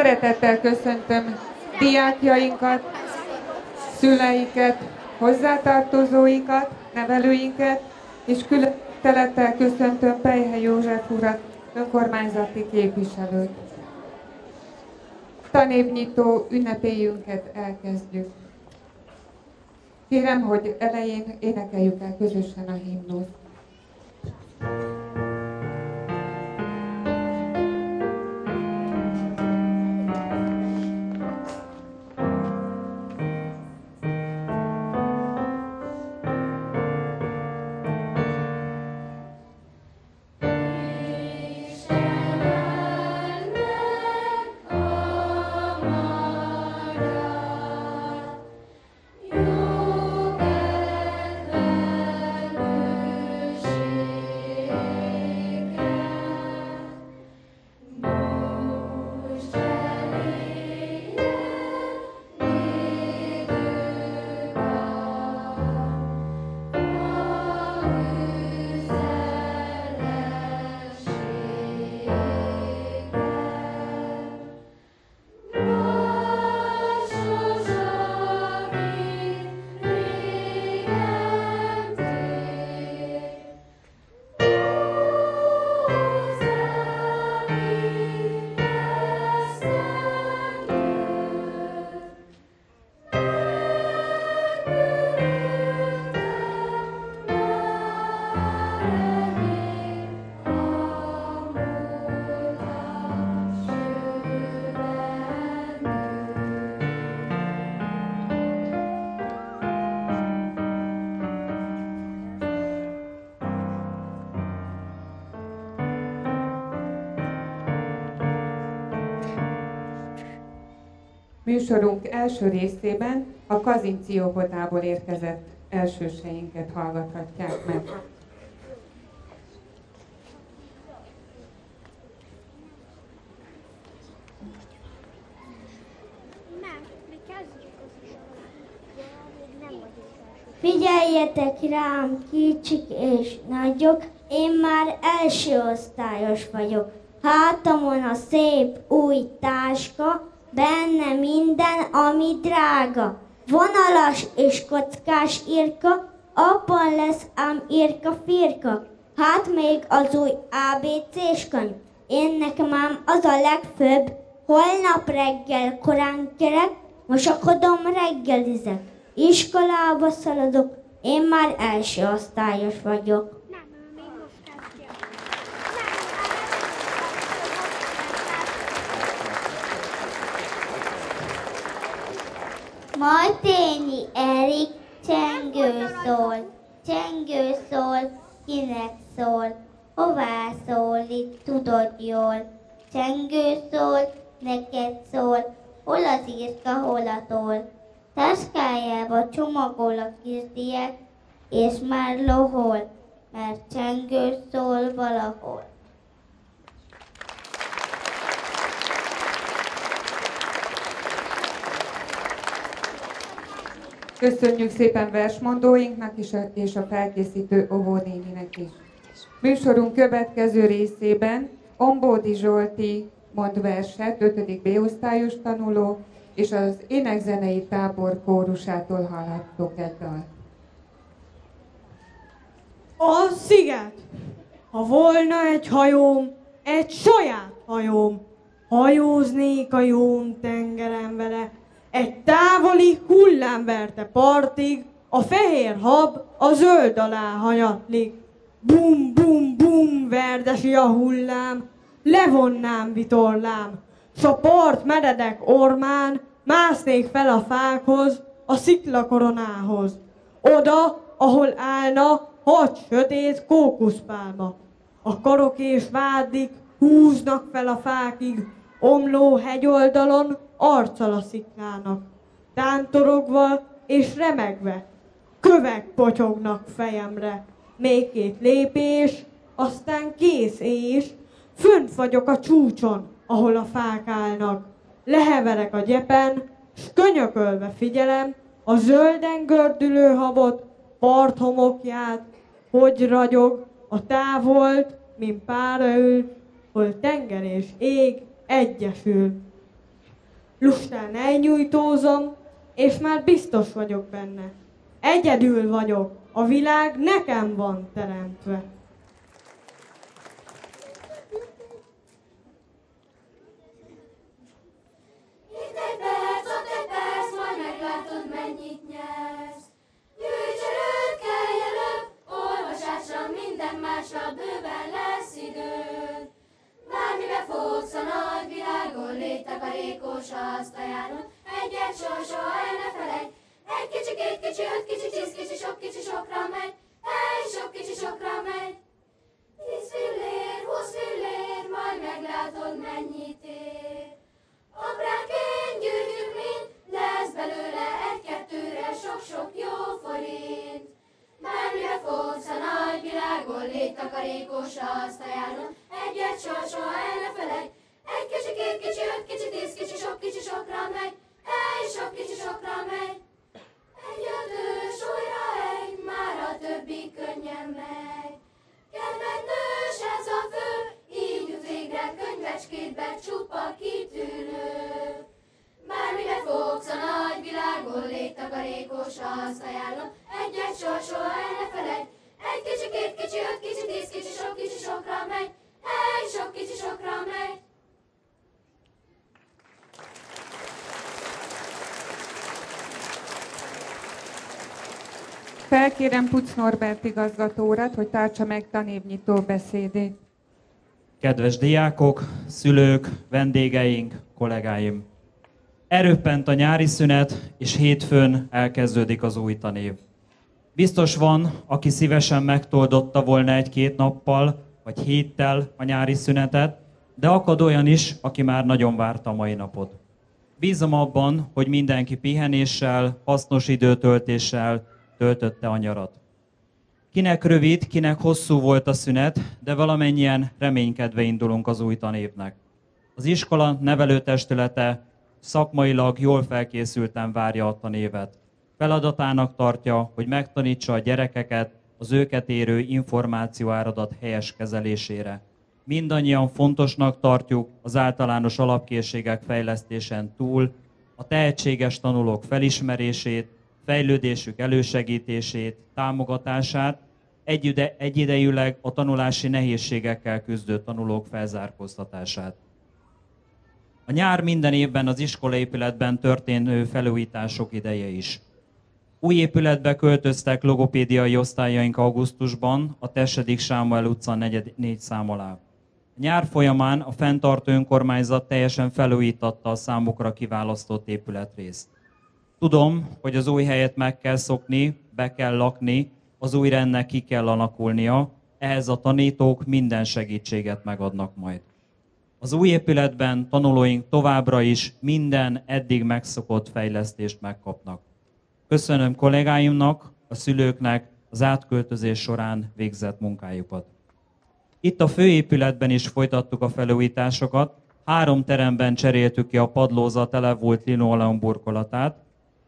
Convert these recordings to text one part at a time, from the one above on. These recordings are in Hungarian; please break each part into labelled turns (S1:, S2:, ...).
S1: Szeretettel köszöntöm diákjainkat, szüleiket, hozzátartozóikat, nevelőinket, és külön köszöntöm Pejhe József urat, önkormányzati képviselőt. Tanévnyitó ünnepélyünket elkezdjük. Kérem, hogy elején énekeljük el közösen a himnuszt. Műsorunk első részében a Kazinci óvodából érkezett elsőseinket hallgathatják meg.
S2: Figyeljetek rám, kicsik és nagyok, én már első osztályos vagyok. Hátamon a szép új táska, benne minden, ami drága. Vonalas és kockás irka, abban lesz ám irka firka. Hát még az új ABC-s könyv. Én nekem ám az a legfőbb, holnap reggel korán kerek, mosakodom reggelizek. Iskolába szaladok, én már első osztályos vagyok. Majtényi Erik csengő szól, csengő szól, kinek szól, hová szólít, tudod jól. Csengő szól, neked szól, hol az írka, hol a toll. Táskájába csomagol a kisdiek, és már lohol, mert csengő szól valahol.
S1: Köszönjük szépen versmondóinknak is és a felkészítő óvónéninek is. Műsorunk következő részében Ombódi Zsolti mond verset, 5. B-osztályos tanuló, és az énekzenei tábor kórusától hallhattok egy.
S3: A sziget! Ha volna egy hajóm, egy saját hajóm, hajóznék a jóm tengeren vele, egy távoli hullám verte partig, a fehér hab a zöld alá hanyatlik. Bum, bum, bum, verdesi a hullám, levonnám vitorlám, s a part meredek ormán másznék fel a fákhoz, a szikla koronához. Oda, ahol állna hat sötét kókuszpálma. A karok és vádik húznak fel a fákig, omló hegyoldalon arccal a sziklának, tántorogva és remegve, kövek potyognak fejemre, még két lépés, aztán kész és fönt vagyok a csúcson, ahol a fák állnak. Leheverek a gyepen, s könyökölve figyelem a zölden gördülő habot, parthomokját, hogy ragyog a távolt, mint pára ül, hol tenger és ég egyesül. lustán elnyújtózom, és már biztos vagyok benne. Egyedül vagyok, a világ nekem van teremtve.
S4: Takarékos, azt ajánlom. Egyet soha, soha el ne felejt. Egy kicsi, két kicsi, öt kicsi, tíz kicsi, sok kicsi, sokra megy. Egy sok kicsi, sokra megy. Tíz fillér, húsz fillér, majd meglátod, mennyit ér. Apránként gyűjtjük mind, lesz belőle egy-kettőre sok-sok jó forint. Bármire fogsz a nagy világon, légy takarékos, azt soha el ne felejt. Egy kicsi, két kicsi, öt kicsi, tíz kicsi, sok kicsi, sokra megy. Egy sok kicsi, sokra megy.
S1: Felkérem Puc Norbert igazgatórat, hogy tartsa meg tanévnyitó beszédét.
S5: Kedves diákok, szülők, vendégeink, kollégáim! Erőppent a nyári szünet, és hétfőn elkezdődik az új tanév. Biztos van, aki szívesen megtoldotta volna egy-két nappal, vagy héttel a nyári szünetet, de akad olyan is, aki már nagyon várta a mai napot. Bízom abban, hogy mindenki pihenéssel, hasznos időtöltéssel töltötte a nyarat. Kinek rövid, kinek hosszú volt a szünet, de valamennyien reménykedve indulunk az új tanévnek. Az iskola nevelőtestülete szakmailag jól felkészülten várja a tanévet. Feladatának tartja, hogy megtanítsa a gyerekeket az őket érő információáradat helyes kezelésére. Mindannyian fontosnak tartjuk az általános alapkészségek fejlesztésen túl a tehetséges tanulók felismerését, fejlődésük elősegítését, támogatását, együde, egyidejűleg a tanulási nehézségekkel küzdő tanulók felzárkóztatását. A nyár minden évben az iskolaépületben történő felújítások ideje is. Új épületbe költöztek logopédiai osztályaink augusztusban a Tessedik Sámuel utca 4 szám alá. A nyár folyamán a fenntartó önkormányzat teljesen felújítatta a számukra kiválasztott épületrészt. Tudom, hogy az új helyet meg kell szokni, be kell lakni, az új rendnek ki kell alakulnia, ehhez a tanítók minden segítséget megadnak majd. Az új épületben tanulóink továbbra is minden eddig megszokott fejlesztést megkapnak. Köszönöm kollégáimnak, a szülőknek az átköltözés során végzett munkájukat. Itt a főépületben is folytattuk a felújításokat, három teremben cseréltük ki a padlóza tele volt linoleum burkolatát.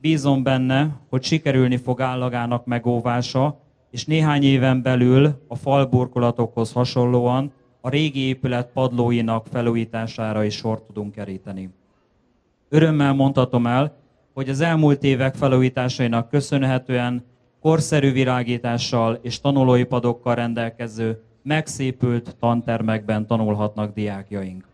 S5: Bízom benne, hogy sikerülni fog állagának megóvása, és néhány éven belül a falburkolatokhoz hasonlóan a régi épület padlóinak felújítására is sort tudunk keríteni. Örömmel mondhatom el, hogy az elmúlt évek felújításainak köszönhetően korszerű virágítással és tanulói padokkal rendelkező, megszépült tantermekben tanulhatnak diákjaink.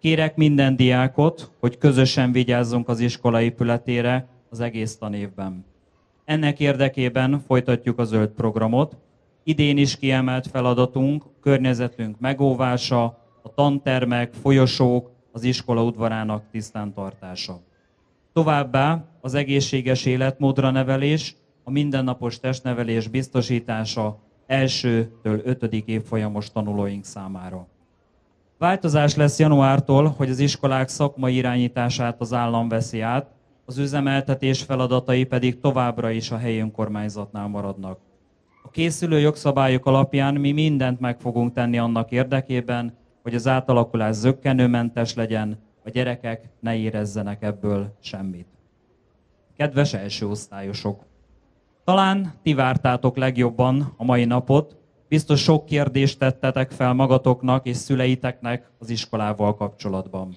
S5: Kérek minden diákot, hogy közösen vigyázzunk az iskola épületére az egész tanévben. Ennek érdekében folytatjuk a zöld programot. Idén is kiemelt feladatunk környezetünk megóvása, a tantermek, folyosók, az iskola udvarának tisztántartása. Továbbá az egészséges életmódra nevelés, a mindennapos testnevelés biztosítása elsőtől ötödik évfolyamos tanulóink számára. Változás lesz januártól, hogy az iskolák szakmai irányítását az állam veszi át, az üzemeltetés feladatai pedig továbbra is a helyi önkormányzatnál maradnak. A készülő jogszabályok alapján mi mindent meg fogunk tenni annak érdekében, hogy az átalakulás zöggenőmentes legyen, a gyerekek ne érezzenek ebből semmit. Kedves első osztályosok! Talán ti vártátok legjobban a mai napot, biztos sok kérdést tettetek fel magatoknak és szüleiteknek az iskolával kapcsolatban.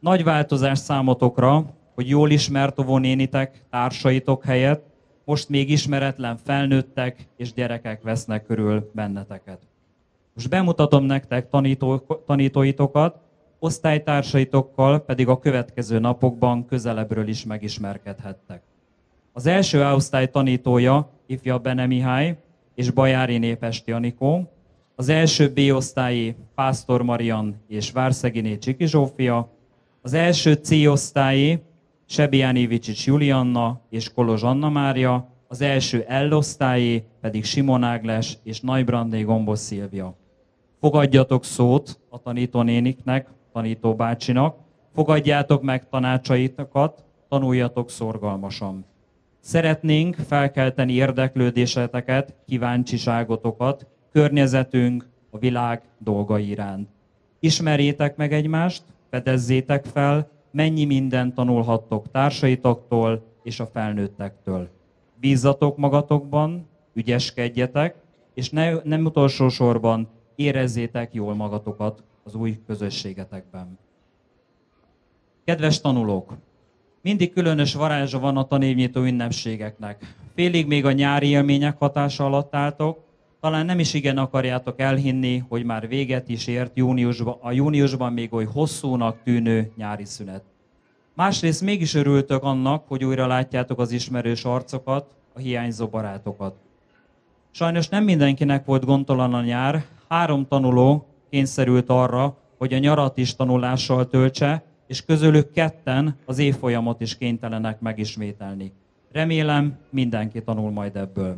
S5: Nagy változás számotokra, hogy jól ismert óvónénitek, társaitok helyett most még ismeretlen felnőttek és gyerekek vesznek körül benneteket. Most bemutatom nektek tanító, tanítóitokat, osztálytársaitokkal pedig a következő napokban közelebbről is megismerkedhettek. Az első A-osztály tanítója ifja Bene Mihály és Bajári Népesti Anikó, az első B-osztályi Pásztor Marian és Várszeginé Csiki Zsófia, az első C-osztályi Sebiáni Vicsics Julianna és Kolozs Anna Mária, az első L-osztályi pedig Simon Ágles és Nagybrandné Gombos Szilvia. Fogadjatok szót a tanítónéniknek, tanítóbácsinak, fogadjátok meg tanácsaitokat, tanuljatok szorgalmasan. Szeretnénk felkelteni érdeklődéseteket, kíváncsiságotokat, környezetünk, a világ dolgai iránt. Ismerjétek meg egymást, fedezzétek fel, mennyi mindent tanulhattok társaitoktól és a felnőttektől. Bízzatok magatokban, ügyeskedjetek, és ne, nem utolsó sorban érezzétek jól magatokat az új közösségetekben. Kedves tanulók! Mindig különös varázsa van a tanévnyitó ünnepségeknek. Félig még a nyári élmények hatása alatt álltok, talán nem is igen akarjátok elhinni, hogy már véget is ért júniusban, a júniusban még oly hosszúnak tűnő nyári szünet. Másrészt mégis örültök annak, hogy újra látjátok az ismerős arcokat, a hiányzó barátokat. Sajnos nem mindenkinek volt gondtalan a nyár, három tanuló kényszerült arra, hogy a nyarat is tanulással töltse, és közülük ketten az évfolyamot is kénytelenek megismételni. Remélem, mindenki tanul majd ebből.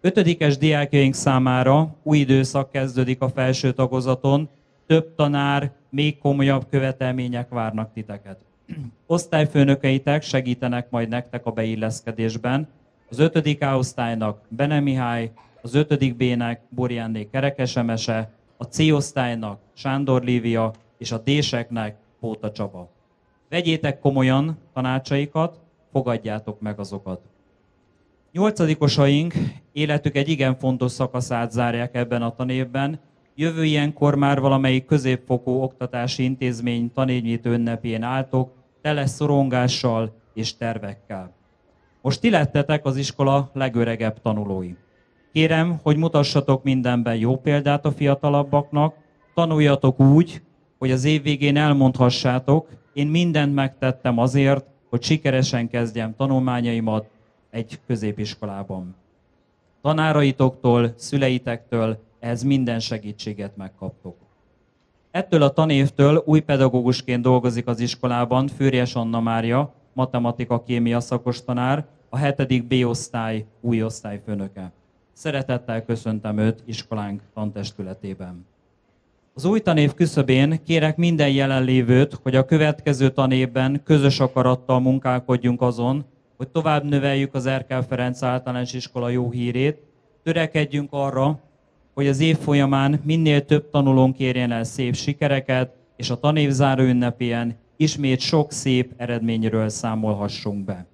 S5: Ötödikes diákjaink számára új időszak kezdődik a felső tagozaton, több tanár, még komolyabb követelmények várnak titeket. Osztályfőnökeitek segítenek majd nektek a beilleszkedésben. Az ötödik A osztálynak Bene Mihály, az ötödik B-nek Borjánné Kerekesemese, a C osztálynak Sándor Lívia, és a D-seknek Póta Csaba. Vegyétek komolyan tanácsaikat, fogadjátok meg azokat. Nyolcadikosaink életük egy igen fontos szakaszát zárják ebben a tanévben. Jövő ilyenkor már valamelyik középfokú oktatási intézmény tanévnyitő ünnepén álltok, tele szorongással és tervekkel. Most ti lettetek az iskola legöregebb tanulói. Kérem, hogy mutassatok mindenben jó példát a fiatalabbaknak, tanuljatok úgy, hogy az év végén elmondhassátok, én mindent megtettem azért, hogy sikeresen kezdjem tanulmányaimat egy középiskolában. Tanáraitoktól, szüleitektől ehhez minden segítséget megkaptok. Ettől a tanévtől új pedagógusként dolgozik az iskolában Fűrjes Anna Mária, matematika-kémia szakos tanár, a 7. B-osztály új osztályfőnöke. Szeretettel köszöntem őt iskolánk tantestületében. Az új tanév küszöbén kérek minden jelenlévőt, hogy a következő tanévben közös akarattal munkálkodjunk azon, hogy tovább növeljük az Erkel Ferenc általános iskola jó hírét, törekedjünk arra, hogy az év folyamán minél több tanulónk érjen el szép sikereket, és a tanévzáró ünnepén ismét sok szép eredményről számolhassunk be.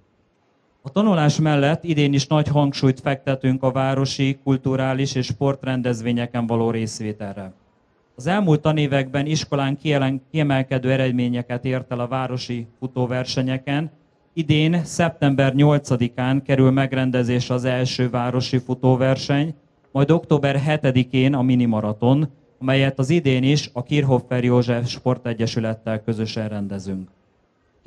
S5: A tanulás mellett idén is nagy hangsúlyt fektetünk a városi, kulturális és sportrendezvényeken való részvételre. Az elmúlt tanévekben iskolán kiemelkedő eredményeket ért el a városi futóversenyeken. Idén, szeptember 8-án kerül megrendezésre az első városi futóverseny, majd október 7-én a minimaraton, amelyet az idén is a Kirchhoffer József Sportegyesülettel közösen rendezünk.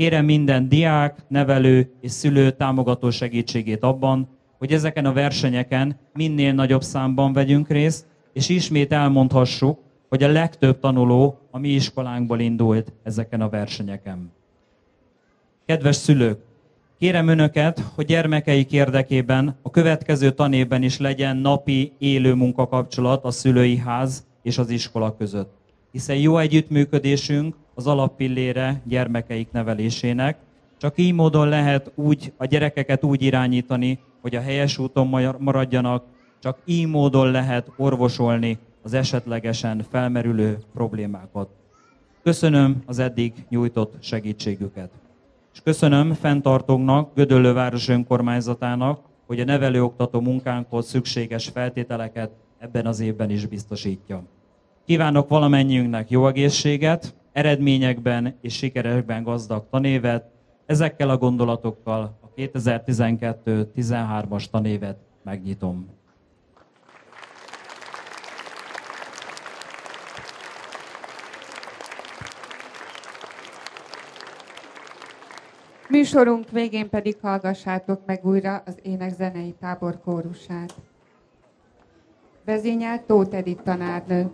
S5: Kérem minden diák, nevelő és szülő támogató segítségét abban, hogy ezeken a versenyeken minél nagyobb számban vegyünk részt, és ismét elmondhassuk, hogy a legtöbb tanuló a mi iskolánkból indult ezeken a versenyeken. Kedves szülők, kérem Önöket, hogy gyermekeik érdekében a következő tanévben is legyen napi élő munkakapcsolat a szülői ház és az iskola között. Hiszen jó együttműködésünk az alappillére gyermekeik nevelésének, csak így módon lehet úgy a gyerekeket úgy irányítani, hogy a helyes úton maradjanak, csak így módon lehet orvosolni az esetlegesen felmerülő problémákat. Köszönöm az eddig nyújtott segítségüket. És köszönöm fenntartóknak, Gödöllő város önkormányzatának, hogy a nevelőoktató munkánkhoz szükséges feltételeket ebben az évben is biztosítja. Kívánok valamennyiünknek jó egészséget, eredményekben és sikerekben gazdag tanévet. Ezekkel a gondolatokkal a 2012-13-as tanévet megnyitom.
S4: Műsorunk végén pedig hallgassátok meg újra az énekzenei tábor kórusát. Vezényelt Tóth Edith tanárnő.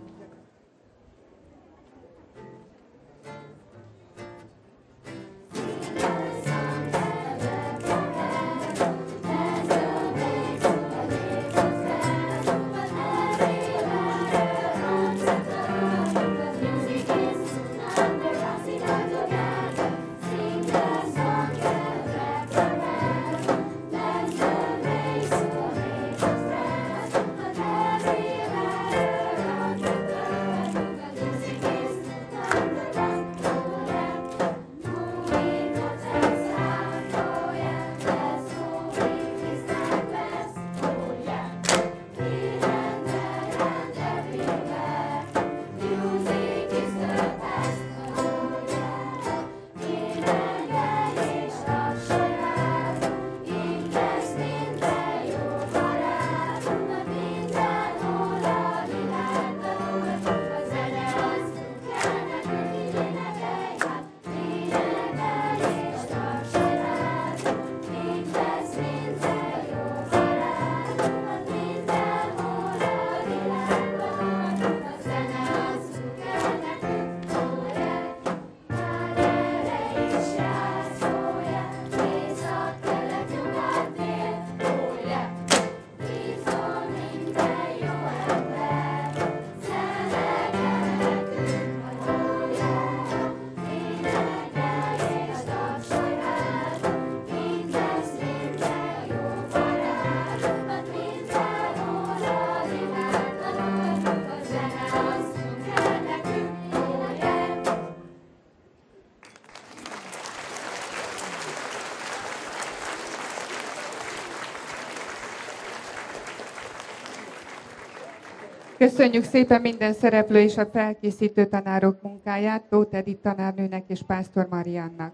S4: Köszönjük szépen minden szereplő és a felkészítő tanárok munkáját, Tóth Edith tanárnőnek és Pásztor Mariannak.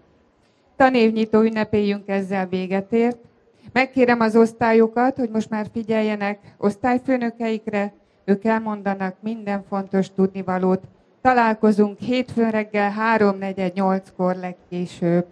S4: Tanévnyitó ünnepeljünk ezzel véget ért. Megkérem az osztályokat, hogy most már figyeljenek osztályfőnökeikre, ők elmondanak minden fontos tudnivalót. Találkozunk hétfőn reggel 3.48-kor legkésőbb.